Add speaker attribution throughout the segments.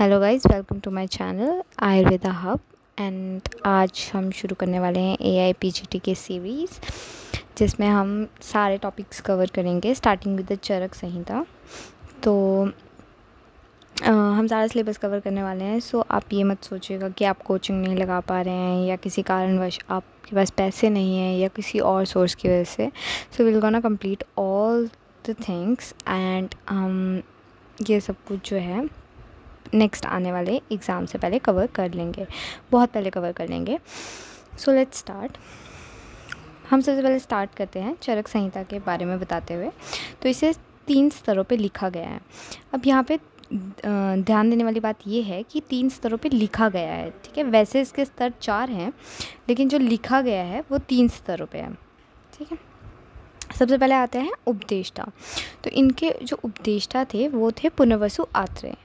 Speaker 1: Hello guys welcome to my channel Ayurveda hub and आज हम शुरू करने वाले हैं A I P G T के सीरीज़ जिसमें हम सारे टॉपिक्स कवर करेंगे starting with the Charak Samhita. तो आ, हम सारा सिलेबस कवर करने वाले हैं सो आप ये मत सोचिएगा कि आप कोचिंग नहीं लगा पा रहे हैं या किसी कारणवश आपके पास पैसे नहीं हैं या किसी और सोर्स की वजह से। So will gonna complete all the things and ये सब कुछ जो है नेक्स्ट आने वाले एग्ज़ाम से पहले कवर कर लेंगे। बहुत पहले कवर कर लेंगे। सो लेट्स स्टार्ट हम सबसे पहले स्टार्ट करते हैं चरक संहिता के बारे में बताते हुए। तो इसे तीन स्तरों पे लिखा गया है। अब यहाँ पे ध्यान देने वाली बात ये है कि तीन स्तरों पे लिखा गया है, ठीक है? वैसे इसके स्तर चार हैं, लेकिन जो लिखा गया है वो तीन स्तरों पे है, ठीक है? सबसे पहले आते हैं उपदेष्टा। तो इनके जो उपदेष्टा थे वो थे पुनर्वसु आत्रेय।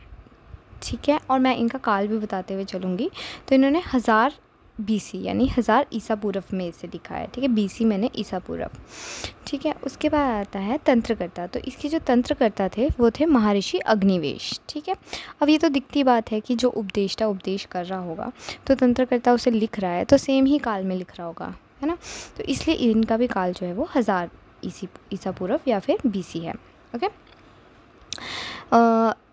Speaker 1: ठीक है, और मैं इनका काल भी बताते हुए चलूँगी। तो इन्होंने हज़ार बीसी यानी हज़ार ईसा पूर्व में इसे लिखा है, ठीक है? बीसी मैंने ईसा पूर्व ठीक है, उसके बाद आता है तंत्रकर्ता। तो इसके जो तंत्रकर्ता थे, वो थे महर्षि अग्निवेश, ठीक है? अब ये तो दिखती बात है कि जो उपदेष्टा उपदेश कर रहा होगा तो तंत्रकर्ता उसे लिख रहा है तो सेम ही काल में लिख रहा होगा, है ना? तो इसलिए इनका भी काल जो है वो हज़ार ईसी, ईसा पूर्व या फिर बीसी है, ओके?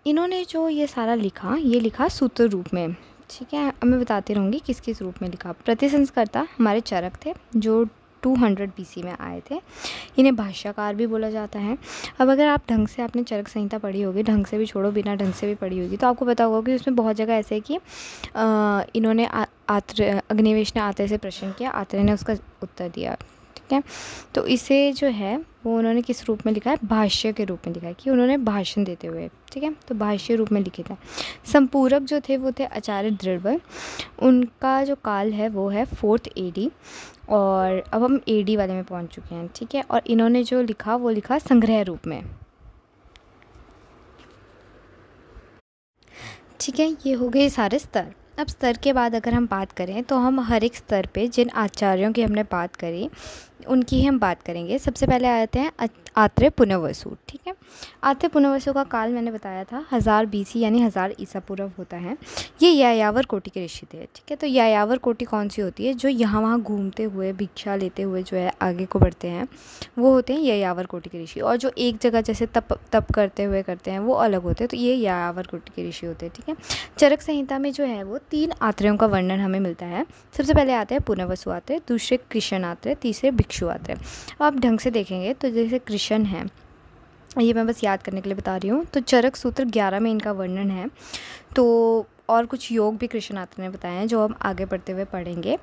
Speaker 1: इन्होंने जो ये सारा लिखा, ये लिखा सूत्र रूप में। ठीक है, अब मैं बताती रहूँगी किस किस रूप में लिखा। प्रतिसंस्कर्ता हमारे चरक थे, जो 200 बीसी में आए थे। इन्हें भाष्यकार भी बोला जाता है। अब अगर आप ढंग से आपने चरक संहिता पढ़ी होगी, ढंग से भी छोड़ो, बिना ढंग से भी पढ़ी होगी तो आपको पता होगा कि उसमें बहुत जगह ऐसे है कि इन्होंने आत्र अग्निवेश ने आत्रे से प्रश्न किया आत्रे ने उसका उत्तर दिया। ठीक है? तो इसे जो है, वो उन्होंने किस रूप में लिखा है? भाष्य के रूप में लिखा है कि उन्होंने भाषण देते हुए, ठीक है? तो भाष्य रूप में लिखे थे संपूरक जो थे, वो थे आचार्य दृढ़बल उनका जो काल है, वो है फोर्थ एडी और अब हम एडी वाले में पहुँच चुके हैं, ठीक है? और इन्होंने जो लिखा, वो लिखा संग्रह रूप में। ठीक है, ये हो गए सारे स्तर। अब स्तर के बाद अगर हम बात करें तो हम हर एक स्तर पे जिन आचार्यों की हमने बात करी उनकी हम बात करेंगे। सबसे पहले आते हैं आत्रे पुनर्वसु ठीक है? आत्रे पुनर्वसु का काल मैंने बताया था, हज़ार बीसी यानी हज़ार ईसा पूर्व होता है। ये यायावर कोटि के ऋषि थे, ठीक है? तो यायावर कोटि कौन सी होती है? जो यहाँ वहाँ घूमते हुए, भिक्षा लेते हुए जो है आगे को बढ़ते हैं, वो होते हैं यायावर कोटि के ऋषि। और जो एक जगह जैसे तप तप करते हुए करते हैं, वो अलग होते हैं। तो ये यायावर कोटि के ऋषि होते हैं, ठीक है? चरक संहिता में जो है वो तीन आत्रेयों का वर्णन हमें मिलता है। सबसे पहले आते हैं पुनर्वसु आते दूसरे कृष्ण आते तीसरे भिक्षु आते हैं। अब आप ढंग से देखेंगे तो जैसे कृष्ण है, ये मैं बस याद करने के लिए बता रही हूँ तो चरक सूत्र ग्यारह में इनका वर्णन है। तो और कुछ योग भी कृष्ण आत्र ने बताए हैं, जो हम आगे बढ़ते हुए पढ़ेंगे।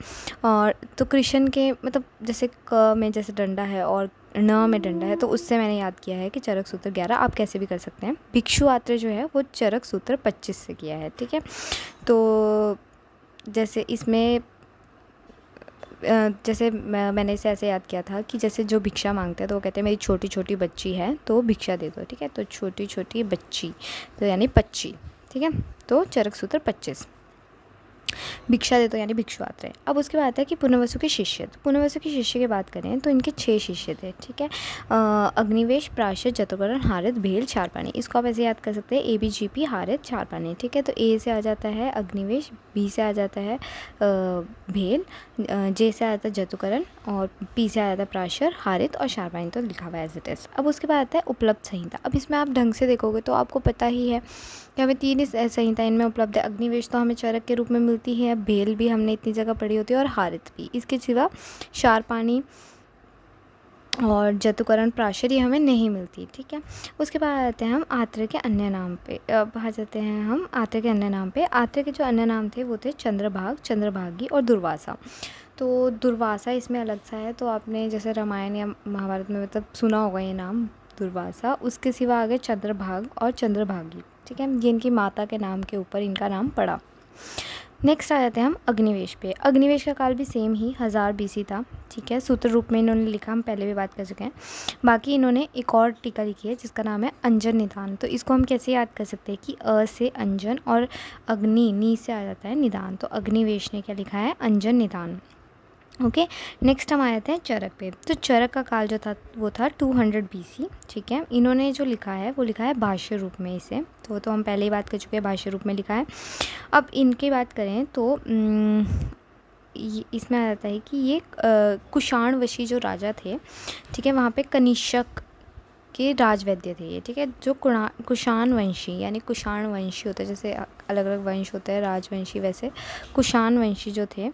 Speaker 1: और तो कृष्ण के मतलब जैसे क में जैसे डंडा है और न में डंडा है तो उससे मैंने याद किया है कि चरक सूत्र ग्यारह, आप कैसे भी कर सकते हैं। भिक्षु आत्र जो है, वो चरक सूत्र पच्चीस से किया है, ठीक है? तो जैसे इसमें जैसे मैंने इसे ऐसे याद किया था कि जैसे जो भिक्षा मांगते हैं तो वो कहते हैं, मेरी छोटी छोटी बच्ची है तो भिक्षा दे दो, ठीक है? तो छोटी छोटी बच्ची तो यानी पच्ची, ठीक है? तो चरक सूत्र पच्चीस। भिक्षा देते यानी भिक्षु आते हैं। अब उसके बाद आता है कि पुनर्वसु के शिष्य। तो पुनर्वसु के शिष्य की बात करें तो इनके छः शिष्य थे, ठीक है? अग्निवेश प्राशद जतुकरण हारित, भेल, चारपानी। इसको आप ऐसे याद कर सकते हैं ए बी जी पी हारित, चारपानी, ठीक है? तो ए से आ जाता है अग्निवेश बी से आ जाता है भेल जे से आ जाता है जतुकरण और पी से आ जाता है प्राशर हारित और चारपानी तो लिखा हुआ है एज इट इज़ अब उसके बाद आता है उपलब्ध संहिता। अब इसमें आप ढंग से देखोगे तो आपको पता ही है कि हमें तीन संहिता इनमें उपलब्ध है अग्निवेश तो हमें चरक के रूप में मिलती है, भेल भी हमने इतनी जगह पढ़ी होती है और हारित भी। इसके सिवा शार पानी और जतुकरण, प्राशर ये हमें नहीं मिलती, ठीक है? उसके बाद आते हैं हम आत्र के अन्य नाम पे। अब आ जाते हैं हम आत्र के अन्य नाम पे। आत्र के जो अन्य नाम थे वो थे चंद्रभाग, चंद्रभागी और दुर्वासा। तो दुर्वासा इसमें अलग सा है तो आपने जैसे रामायण या महाभारत में मतलब सुना होगा ये नाम, दुर्वासा। उसके सिवा आ गए चंद्रभाग और चंद्रभागी। ठीक है, ये इनकी माता के नाम के ऊपर इनका नाम पड़ा। नेक्स्ट आ जाते हैं हम अग्निवेश पे। अग्निवेश का काल भी सेम ही, हज़ार बीसी था, ठीक है, सूत्र रूप में इन्होंने लिखा, हम पहले भी बात कर चुके हैं। बाकी इन्होंने एक और टीका लिखी है, जिसका नाम है अंजन निदान। तो इसको हम कैसे याद कर सकते हैं कि अ से अंजन और अग्नि, नी से आ जाता है निदान। तो अग्निवेश ने क्या लिखा है? अंजन निदान। ओके नेक्स्ट हम आ जाते हैं चरक पे। तो चरक का काल जो था, वो था 200 हंड्रेड ठीक है? इन्होंने जो लिखा है, वो लिखा है भाष्य रूप में इसे। तो तो हम पहले ही बात कर चुके हैं, भाष्य रूप में लिखा है। अब इनकी बात करें तो इसमें आ जाता है कि ये कुषाण वशी जो राजा थे, ठीक है, वहाँ पे कनिष्क के राजवैद्य थे ये, ठीक है? जो कुषाण वंशी यानी कुषाण वंशी होते है, जैसे अलग अलग वंश होते हैं, राजवंशी वैसे कुषाण वंशी जो थे,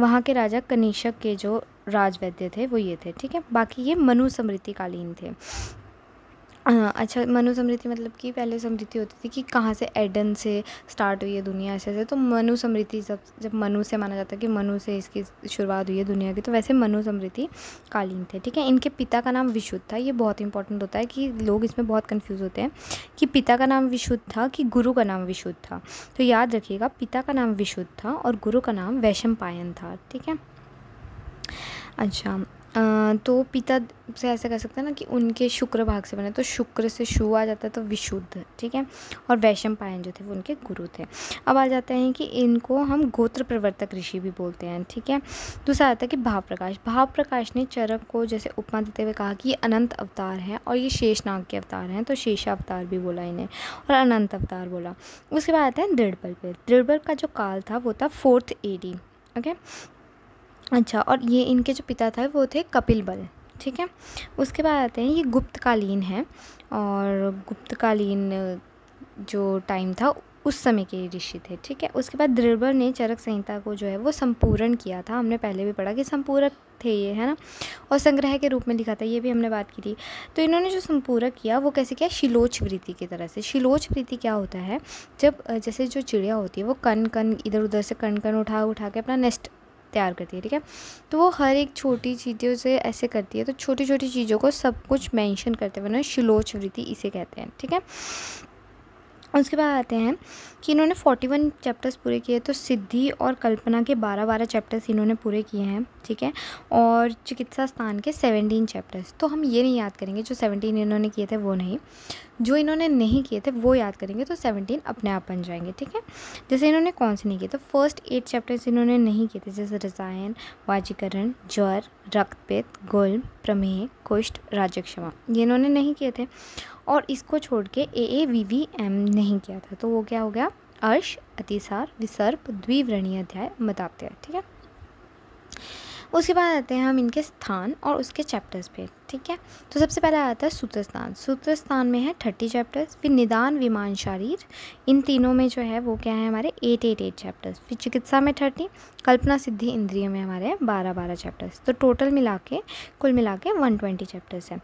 Speaker 1: वहाँ के राजा कनिष्क के जो राजवैद्य थे, वो ये थे, ठीक है? बाकी ये मनु स्मृतिकालीन कालीन थे। अच्छा मनु समृद्धि मतलब कि पहले समृद्धि होती थी कि कहाँ से एडन से स्टार्ट हुई है दुनिया ऐसे ऐसे तो मनु समृद्धि जब जब मनु से माना जाता है कि मनु से इसकी शुरुआत हुई है दुनिया की तो वैसे मनु समृद्धि कालीन थे, ठीक है? इनके पिता का नाम विशुद्ध था, ये बहुत इंपॉर्टेंट होता है कि लोग इसमें बहुत कन्फ्यूज़ होते हैं कि पिता का नाम विशुद्ध था कि गुरु का नाम विशुद्ध था तो याद रखिएगा पिता का नाम विशुद्ध था और गुरु का नाम वैशम था, ठीक है? अच्छा तो पिता से ऐसा कर सकते हैं ना कि उनके शुक्र भाग से बने तो शुक्र से शु आ जाता है तो विशुद्ध, ठीक है? और वैशम पायन जो थे वो उनके गुरु थे। अब आ जाते हैं कि इनको हम गोत्र प्रवर्तक ऋषि भी बोलते हैं, ठीक है? दूसरा आता है कि भाव प्रकाश भाव प्रकाश ने चरक को जैसे उपमा देते हुए कहा कि ये अनंत अवतार है और ये शेषनाग के अवतार हैं तो शेषा अवतार भी बोला इन्हें और अनंत अवतार बोला। उसके बाद आता है दृढ़बल पे। दृढ़बल का जो काल था वो था फोर्थ एडी ओके? अच्छा और ये इनके जो पिता था, वो थे कपिल बल, ठीक है? उसके बाद आते हैं, ये गुप्तकालीन है, और गुप्तकालीन जो टाइम था, उस समय के ऋषि थे, ठीक है? उसके बाद द्रिबर ने चरक संहिता को जो है, वो संपूर्ण किया था। हमने पहले भी पढ़ा कि संपूरक थे ये, है ना? और संग्रह के रूप में लिखा था, ये भी हमने बात की थी। तो इन्होंने जो संपूरक किया, वो कैसे किया? शिलोच वृत्ति की तरह से। शिलोच वृत्ति क्या होता है? जब, जैसे जो चिड़िया होती है, वो कन कन इधर उधर से कन कन उठा उठा के अपना नेस्ट तैयार करती है, ठीक है? तो वो हर एक छोटी चीज़ों से ऐसे करती है तो छोटी छोटी चीज़ों को सब कुछ मेंशन करते हुए ना शिलोच वृत्ति इसे कहते हैं, ठीक है? उसके बाद आते हैं कि इन्होंने फोर्टी वन चैप्टर्स पूरे किए तो सिद्धि और कल्पना के बारह बारह चैप्टर्स इन्होंने पूरे किए हैं, ठीक है? और चिकित्सा स्थान के सेवनटीन चैप्टर्स तो हम ये नहीं याद करेंगे, जो सेवनटीन इन्होंने किए थे वो नहीं। जो इन्होंने नहीं किए थे वो याद करेंगे तो सेवनटीन अपने आप बन जाएँगे, ठीक है? जैसे इन्होंने कौन से नहीं किए तो फ़र्स्ट एट चैप्टर्स इन्होंने नहीं किए थे, जैसे रसायन, वाजीकरण, ज्वर रक्तपित गुल्म प्रमेह कुष्ठ, राजक्षमा। ये इन्होंने नहीं किए थे। और इसको छोड़ के A A V V M नहीं किया था। तो वो क्या हो गया? अर्श, अतिसार, विसर्प, द्विवरणीय अध्याय मताध्याय ठीक है? उसके बाद आते हैं हम इनके स्थान और उसके चैप्टर्स पे, ठीक है? तो सबसे पहले आता है सूत्र स्थान सूत्र स्थान में है थर्टी चैप्टर्स फिर निदान, विमान, शरीर। इन तीनों में जो है वो क्या है हमारे? एट एट एट चैप्टर्स फिर चिकित्सा में थर्टी कल्पना सिद्धि इंद्रिय में हमारे बारह बारह चैप्टर्स तो टोटल मिला के, कुल मिला के वन ट्वेंटी चैप्टर्स हैं।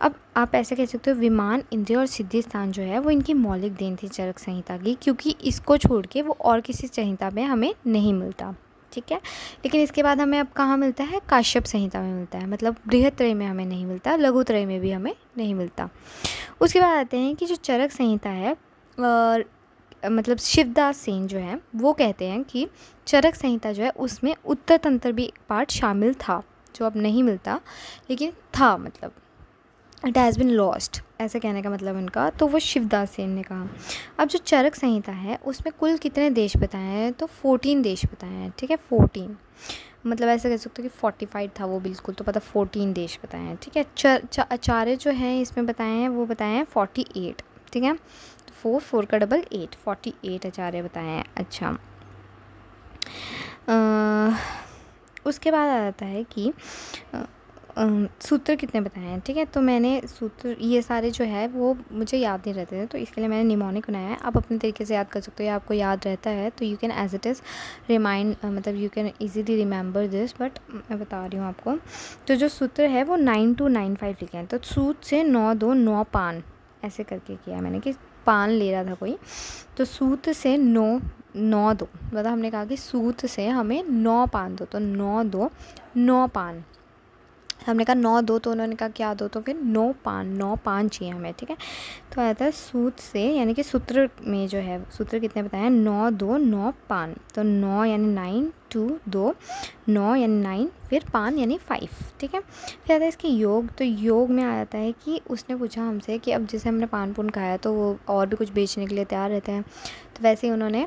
Speaker 1: अब आप ऐसे कह सकते हो विमान, इंद्रिय और सिद्धि स्थान जो है वो इनकी मौलिक देन थी चरक संहिता की, क्योंकि इसको छोड़ के वो और किसी संहिता में हमें नहीं मिलता। ठीक है? लेकिन इसके बाद हमें अब कहाँ मिलता है? काश्यप संहिता में मिलता है। मतलब बृहत्रय में हमें नहीं मिलता लघुत्रय में भी हमें नहीं मिलता। उसके बाद आते हैं कि जो चरक संहिता है, और मतलब शिवदास सेन जो है, वो कहते हैं कि चरक संहिता जो है, उसमें उत्तर तंत्र भी एक पार्ट शामिल था, जो अब नहीं मिलता, लेकिन था मतलब। इट हैज़ बिन लॉस्ट ऐसे कहने का मतलब उनका। तो वो शिवदास सेन ने कहा अब जो चरक संहिता है उसमें कुल कितने देश बताए हैं? तो फोर्टीन देश बताए हैं ठीक है? फोर्टीन मतलब ऐसा कह सकते हो कि फोर्टी फाइव था वो बिल्कुल तो पता फोर्टीन देश बताए हैं ठीक है? आचार्य जो हैं इसमें बताए हैं वो बताए हैं फोर्टी एट ठीक है? तो फोर फोर का डबल एट फोर्टी एट आचार्य बताए हैं अच्छा। आ, उसके बाद आ जाता है कि सूत्र कितने बताए हैं, ठीक है? तो मैंने सूत्र, ये सारे जो है, वो मुझे याद नहीं रहते थे तो इसके लिए मैंने निमोनिक बनाया है। आप अपने तरीके से याद कर सकते हो, या आपको याद रहता है तो you can as it is remind मतलब you can easily remember this but मैं बता रही हूँ आपको। तो जो सूत्र है, वो नाइन टू नाइन फाइव लिखे हैं तो सूत से नौ दो नौ पान, ऐसे करके किया मैंने कि पान ले रहा था कोई। तो सूत से नौ नौ दो मतलब हमने कहा कि सूत से हमें नौ पान दो तो नौ दो, नौ पान। हमने कहा नौ दो तो उन्होंने कहा क्या दो तो फिर नौ पान नौ पान चाहिए हमें, ठीक है? तो आता है सूत से, यानी कि सूत्र में जो है, सूत्र कितने बताया नौ दो, नौ पान तो नौ यानी नाइन, टू दो, नौ यानी नाइन, फिर पान यानी फाइव ठीक है? फिर आता है इसके योग तो योग में आ जाता है कि उसने पूछा हमसे कि अब जैसे हमने पान पुन खाया तो वो और भी कुछ बेचने के लिए तैयार रहते हैं तो वैसे ही उन्होंने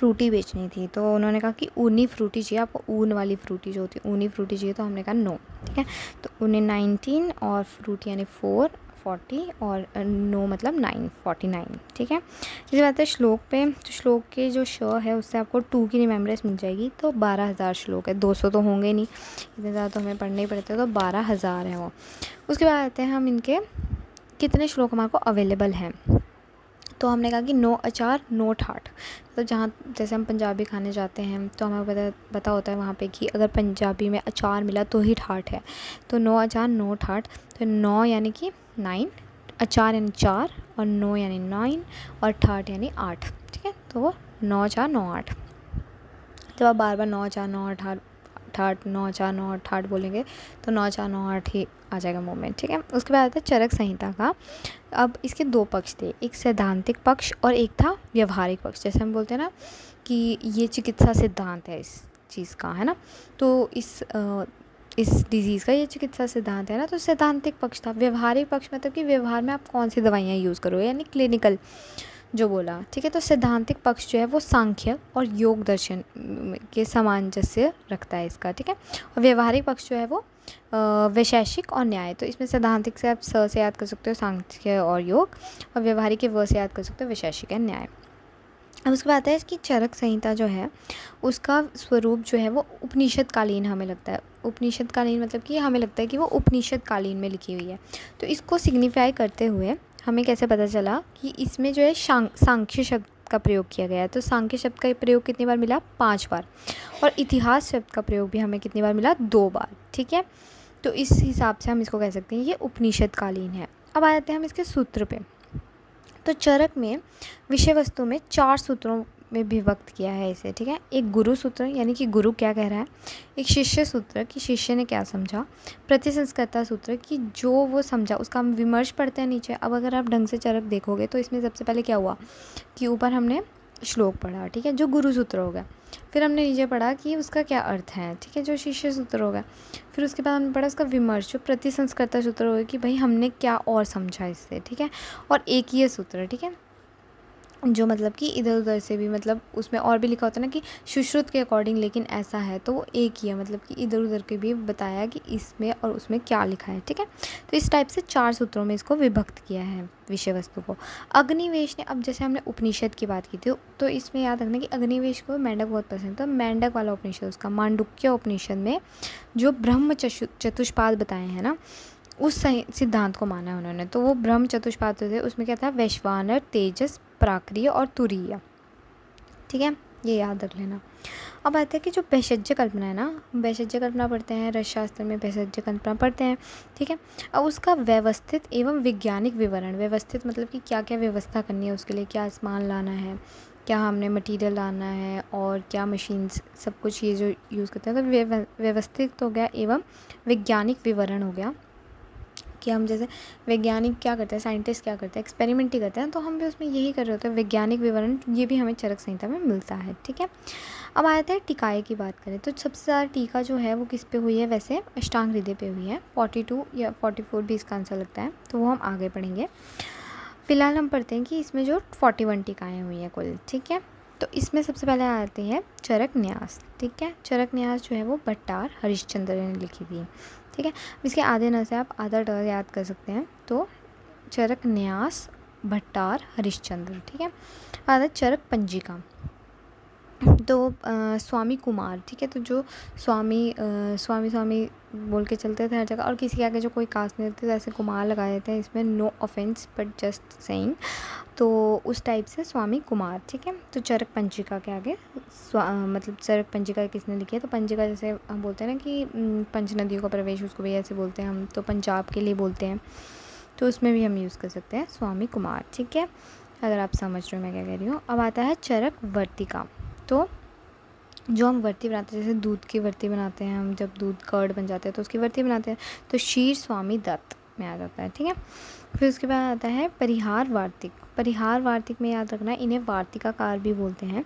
Speaker 1: फ्रूटी बेचनी थी तो उन्होंने कहा कि ऊनी फ्रूटी चाहिए आपको ऊन वाली फ्रूटी जो होती है, ऊनी फ्रूटी चाहिए तो हमने कहा नो ठीक है? तो उन्हें नाइनटीन और फ्रूटी यानी फोर फोर्टी और नो मतलब नाइन फोर्टी नाइन ठीक है? इसी बात है श्लोक पे तो श्लोक के जो श है, उससे आपको टू की रिमेम्बरेंस मिल जाएगी तो बारह हज़ार श्लोक है, दो सौ तो होंगे नहीं, इतने ज़्यादा तो हमें पढ़ने ही पड़ते तो बारह हज़ार है वो। उसके बाद आते हैं हम इनके, कितने श्लोक हमारे को अवेलेबल हैं? तो हमने कहा कि नो अचार, नो ठाट। तो जहाँ, जैसे हम पंजाबी खाने जाते हैं तो हमें पता पता होता है वहाँ पे कि अगर पंजाबी में अचार मिला तो ही ठाट है। तो नो अचार, नो ठाट तो नौ यानी कि नाइन, अचार यानी चार और नौ यानी नाइन और ठाट यानी आठ, ठीक है? तो वो नौ चार नौ आठ। जब आप बार बार नौ चार नौ आठ आठ आठ आठ, नौ चार, नौ आठ आठ बोलेंगे तो नौ चार, नौ आठ ही आ जाएगा मूवमेंट ठीक है? उसके बाद आता है चरक संहिता का। अब इसके दो पक्ष थे, एक सैद्धांतिक पक्ष और एक था व्यवहारिक पक्ष। जैसे हम बोलते हैं ना कि ये चिकित्सा सिद्धांत है इस चीज़ का, है ना? तो इस इस डिज़ीज़ का ये चिकित्सा सिद्धांत है ना? तो सैद्धांतिक पक्ष था। व्यवहारिक पक्ष मतलब कि व्यवहार में आप कौन सी दवाइयाँ यूज़ करो यानी क्लिनिकल जो बोला, ठीक है? तो सिद्धांतिक पक्ष जो है वो सांख्य और योग दर्शन के सामंजस्य रखता है इसका, ठीक है? और व्यवहारिक पक्ष जो है वो वैशेषिक और न्याय तो इसमें सिद्धांतिक से आप स से याद कर सकते हो सांख्य और योग, और व्यवहारिक के व से याद कर सकते हो वैशेषिक है न्याय। अब उसके बाद है इसकी चरक संहिता जो है, उसका स्वरूप जो है वो उपनिषद कालीन हमें लगता है। उपनिषद कालीन मतलब कि हमें लगता है कि वो उपनिषद कालीन में लिखी हुई है। तो इसको सिग्निफाई करते हुए हमें कैसे पता चला कि इसमें जो है सांख्य शब्द का प्रयोग किया गया है? तो सांख्य शब्द का प्रयोग कितनी बार मिला? पाँच बार। और इतिहास शब्द का प्रयोग भी हमें कितनी बार मिला? दो बार, ठीक है? तो इस हिसाब से हम इसको कह सकते हैं, ये उपनिषदकालीन है। अब आ जाते हैं हम इसके सूत्र पे। तो चरक में विषय वस्तु में चार सूत्रों में विभक्त किया है इसे, ठीक है? एक गुरु सूत्र, यानी कि गुरु क्या कह रहा है? एक शिष्य सूत्र कि शिष्य ने क्या समझा? प्रतिसंस्कर्ता सूत्र कि जो वो समझा, उसका हम विमर्श पढ़ते हैं नीचे। अब अगर आप ढंग से चरक देखोगे तो इसमें सबसे पहले क्या हुआ? कि ऊपर हमने श्लोक पढ़ा, ठीक है? जो गुरु सूत्र हो गया। फिर हमने नीचे पढ़ा कि उसका क्या अर्थ है, ठीक है? जो शिष्य सूत्र हो गया। फिर उसके बाद हमने पढ़ा उसका विमर्श, जो प्रतिसंस्कर्ता सूत्र हो गया कि भाई हमने क्या और समझा इससे, ठीक है? और एक ही सूत्र, ठीक है? जो मतलब कि इधर उधर से भी मतलब उसमें और भी लिखा होता है ना कि सुश्रुत के अकॉर्डिंग लेकिन ऐसा है तो वो एक ही है मतलब कि इधर उधर के भी बताया कि इसमें और उसमें क्या लिखा है, ठीक है? तो इस टाइप से चार सूत्रों में इसको विभक्त किया है विषय वस्तु को। अग्निवेश ने, अब जैसे हमने उपनिषद की बात की थी तो इसमें याद रखना कि अग्निवेश को मेंढक बहुत पसंद तो मेंढक वाला उपनिषद, उसका मांडुक्य उपनिषद में जो ब्रह्म चतुष्पाद बताए हैं ना उस सिद्धांत को माना है उन्होंने। तो वो ब्रह्म चतुष्पाद थे, उसमें क्या था? वैश्वानर, तेजस, प्राक्रिय और तुरीय। ठीक है? ये याद रख लेना। अब आते हैं कि जो भैषज्य कल्पना है ना भैषज्य कल्पना पढ़ते हैं, रसशास्त्र में भैषज्य कल्पना पढ़ते हैं, ठीक है? अब उसका व्यवस्थित एवं वैज्ञानिक विवरण, व्यवस्थित मतलब कि क्या क्या व्यवस्था करनी है उसके लिए, क्या सामान लाना है, क्या हमने मटेरियल लाना है और क्या मशीन्स सब कुछ ये जो यूज़ करते हैं तो व्यवस्थित हो गया एवं वैज्ञानिक विवरण हो गया। कि हम जैसे वैज्ञानिक क्या करते हैं साइंटिस्ट क्या करते हैं एक्सपेरिमेंट ही करते हैं तो हम भी उसमें यही कर रहे होते हैं, वैज्ञानिक विवरण, ये भी हमें चरक संहिता में मिलता है, ठीक है? अब आते हैं टिकाए की बात करें तो सबसे ज़्यादा टीका जो है वो किस पे हुई है? वैसे अष्टांग हृदय पे हुई है फोर्टी टू या फोर्टी फोर भी इसका आंसर लगता है तो वो हम आगे पढ़ेंगे। फ़िलहाल हम पढ़ते हैं कि इसमें जो फोर्टी वन टीकाएँ हुई हैं कुल, ठीक है? तो इसमें सबसे पहले आते हैं चरक न्यास, ठीक है? चरक न्यास जो है वो भट्टार हरिश्चंद्र ने लिखी थी। ठीक है? इसके आधे न से आप आधा ट याद कर सकते हैं। तो चरक न्यास भट्टार हरिश्चंद्र ठीक है? आधा चरक पंजिका। तो आ, स्वामी कुमार ठीक है? तो जो स्वामी आ, स्वामी स्वामी बोल के चलते थे हर जगह। और किसी के आगे जो कोई कास्ट नहीं थे तो ऐसे कुमार लगा देते हैं इसमें no offence but just saying तो उस टाइप से स्वामी कुमार, ठीक है? तो चरक पंचिका के आगे मतलब चरक पंचिका किसने लिखी है? तो पंचिका जैसे हम बोलते हैं ना कि पंच नदियों का प्रवेश, उसको भी ऐसे बोलते हैं हम तो पंजाब के लिए बोलते हैं। तो उसमें भी हम यूज़ कर सकते हैं स्वामी कुमार, ठीक है? अगर आप समझ रहे हो मैं क्या कह रही हूँ। अब आता है चरक वर्तिका। तो जो हम वर्ती बनाते हैं, जैसे दूध की वर्ती बनाते हैं, हम जब दूध कर्ड बन जाते हैं तो उसकी वर्ती बनाते हैं तो शीर स्वामी दत्त में आ जाता है, ठीक है? फिर उसके बाद आता है परिहार वार्तिक। परिहार वार्तिक में याद रखना, इन्हें वार्तिकाकार भी बोलते हैं,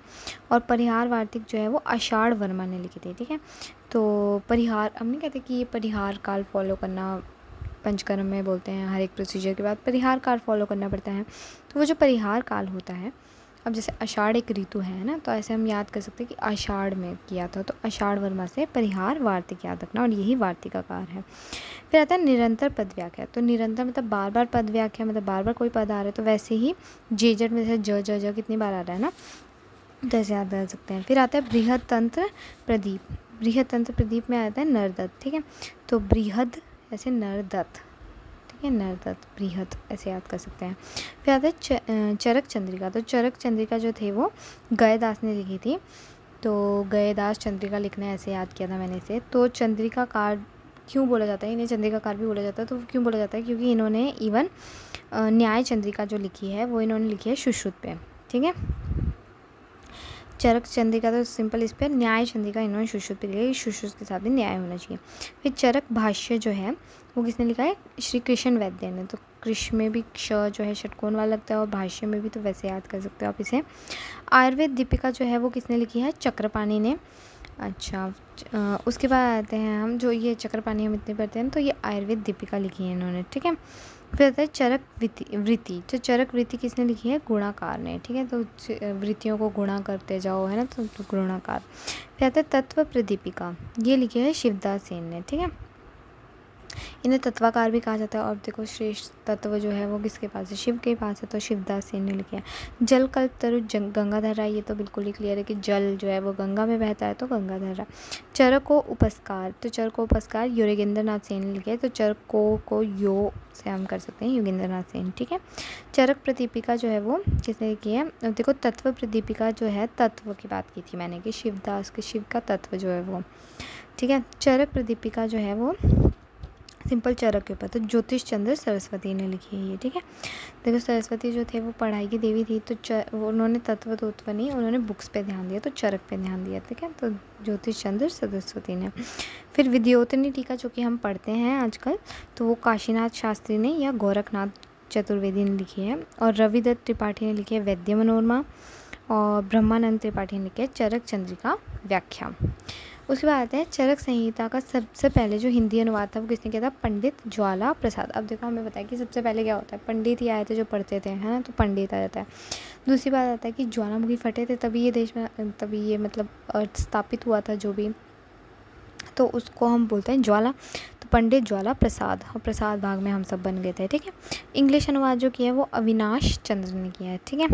Speaker 1: और परिहार वार्तिक जो है वो आषाढ़ वर्मा ने लिखी थी, ठीक है? तो परिहार, हम नहीं कहते कि ये परिहार काल फॉलो करना, पंचकर्म में बोलते हैं, हर एक प्रोसीजर के बाद परिहार काल फॉलो करना पड़ता है। तो वो जो परिहार काल होता है अब जैसे आषाढ़ एक ऋतु है ना तो ऐसे हम याद कर सकते हैं कि आषाढ़ में किया था तो आषाढ़ वर्मा से परिहार वार्तिक याद रखना और यही वार्तिकाकार है। फिर आता है निरंतर पद व्याख्या तो निरंतर मतलब बार बार पद व्याख्या मतलब बार बार कोई पद आ रहा है तो वैसे ही जेजट में जैसे ज ज ज कितनी बार आ रहा है ना तो ऐसे याद कर सकते हैं। फिर आता है बृहद तंत्र प्रदीप बृहद तंत्र प्रदीप में आता है नरदत्त, ठीक है? तो बृहद, ऐसे नरदत्त। है नरदत्त बृहद ऐसे याद कर सकते हैं। फिर आता है चरक चंद्रिका। तो चरक चंद्रिका जो थे वो गयदास ने लिखी थी। तो गयदास चंद्रिका लिखना ऐसे याद किया था मैंने इसे। तो चंद्रिका कार क्यों बोला जाता है? इन्हें चंद्रिका कार भी बोला जाता है तो क्यों बोला जाता है? क्योंकि इन्होंने इवन न्याय चंद्रिका जो लिखी है, वो इन्होंने लिखी है सुश्रुत पे। ठीक है? चरक चंद्रिका तो सिंपल इस पर न्याय चंद्रिका इन्होंने सुश्रुत पे लिया सुश्रुत के साथ भी न्याय होना चाहिए। फिर चरक भाष्य जो है, वो किसने लिखा है? श्री कृष्ण वैद्य ने। तो कृष्ण में भी क्ष जो है, षटकोण वाला लगता है और भाष्य में भी तो वैसे याद कर सकते हो आप इसे। आयुर्वेद दीपिका जो है, वो किसने लिखी है? चक्रपाणी ने। अच्छा उसके बाद आते हैं हम जो ये चक्र पानी हम इतने पढ़ते हैं तो ये आयुर्वेद दीपिका लिखी है इन्होंने ठीक है? फिर आता है चरक वृत्ति तो चरक वृत्ति किसने लिखी है? गुणाकार ने ठीक है? तो वृत्तियों को गुणा करते जाओ है ना तो, तो गुणाकार। फिर आता है तत्व प्रदीपिका ये लिखी है शिवदास सेन ने ठीक है? इन्हें तत्वाकार भी कहा जाता है। और देखो, श्रेष्ठ तत्व जो है वो किसके पास है? शिव के पास है तो शिवदास ने लिखा है। जल कल्प तरु गंगाधर राय, ये तो बिल्कुल ही क्लियर है कि जल जो है वो गंगा में बहता है तो गंगाधर राय। चर को उपस्कार तो चर को उपस्कार योगेंद्र नाथ सेन ने लिखे है तो चर को को यो से हम कर सकते हैं योगेंद्र नाथ सेन, ठीक है? चरक प्रदीपिका जो है वो किसने लिखी है? देखो, तत्व प्रदीपिका जो है, तत्व की बात की थी मैंने कि शिवदास के, शिव का तत्व जो है वो, ठीक है? चरक प्रदीपिका जो है वो सिंपल चरक के ऊपर तो ज्योतिष चंद्र सरस्वती ने लिखी है ये, ठीक है? देखो, सरस्वती जो थे वो पढ़ाई की देवी थी तो च उन्होंने तत्व तत्व नहीं उन्होंने बुक्स पे ध्यान दिया तो चरक पे ध्यान दिया, ठीक है? तो ज्योतिष चंद्र सरस्वती ने। फिर विद्योतनी टीका, जो कि हम पढ़ते हैं आजकल तो वो काशीनाथ शास्त्री ने या गोरखनाथ चतुर्वेदी ने लिखी है, और रविदत्त त्रिपाठी ने लिखी है वैद्य मनोरमा, और ब्रह्मानंद त्रिपाठी ने लिखी है चरक चंद्रिका व्याख्या। उसके बाद आता है चरक संहिता का सबसे पहले जो हिंदी अनुवाद था, वो किसने किया था? पंडित ज्वाला प्रसाद अब देखो हमें बताया कि सबसे पहले क्या होता है? पंडित ही आए थे जो पढ़ते थे, है ना? तो पंडित आ जाता है। दूसरी बात आता है कि ज्वालामुखी फटे थे, तभी ये देश में, तभी ये मतलब स्थापित हुआ था जो भी। तो उसको हम बोलते हैं ज्वाला तो पंडित ज्वाला प्रसाद और प्रसाद भाग में हम सब बन गए थे, ठीक है? इंग्लिश अनुवाद जो किया है, वो अविनाश चंद्र ने किया है, ठीक है?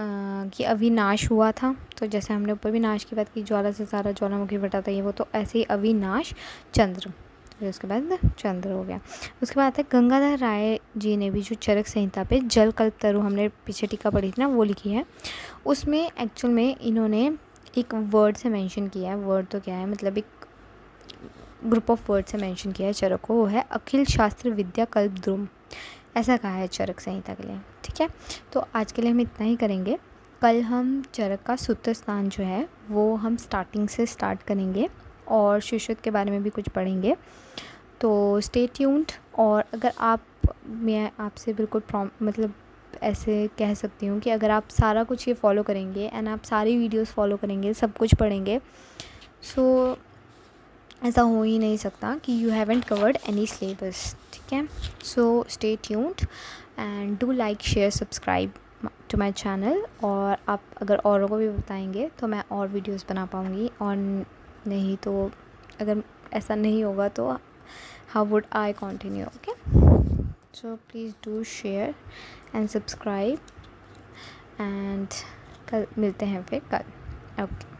Speaker 1: कि अविनाश हुआ था। तो जैसे हमने ऊपर भी नाश की बात की, ज्वाला से सारा ज्वालामुखी फटा था ये वो तो ऐसे ही अविनाश चंद्र। फिर उसके बाद चंद्र हो गया। उसके बाद है, गंगाधर राय जी ने भी जो चरक संहिता पे जल कल्प तरु हमने पीछे टीका पढ़ी थी ना, वो लिखी है। उसमें एक्चुअल में इन्होंने एक वर्ड से मेंशन किया है। वर्ड तो क्या है? मतलब एक ग्रुप ऑफ़ वर्ड से मेंशन किया है चरक को, वो है अखिल शास्त्र विद्या कल्प द्रुम। ऐसा कहा है चरक संहिता के लिए ठीक है? तो आज के लिए हम इतना ही करेंगे। कल हम चरक का सूत्र स्थान जो है वो हम स्टार्टिंग से स्टार्ट करेंगे और शिशुत के बारे में भी कुछ पढ़ेंगे। तो स्टे ट्यून्ड और अगर आप मैं आपसे बिल्कुल प्रॉम मतलब ऐसे कह सकती हूँ कि अगर आप सारा कुछ ये फॉलो करेंगे एंड आप सारी वीडियोस फॉलो करेंगे सब कुछ पढ़ेंगे सो so, ऐसा हो ही नहीं सकता कि you haven't covered any syllabus ठीक है? So stay tuned and do like share subscribe to my channel और आप अगर औरों को भी बताएँगे तो मैं और वीडियोस बना पाऊँगी और नहीं तो अगर ऐसा नहीं होगा तो how would I continue okay so please do share and subscribe and कल मिलते हैं फिर कल ओके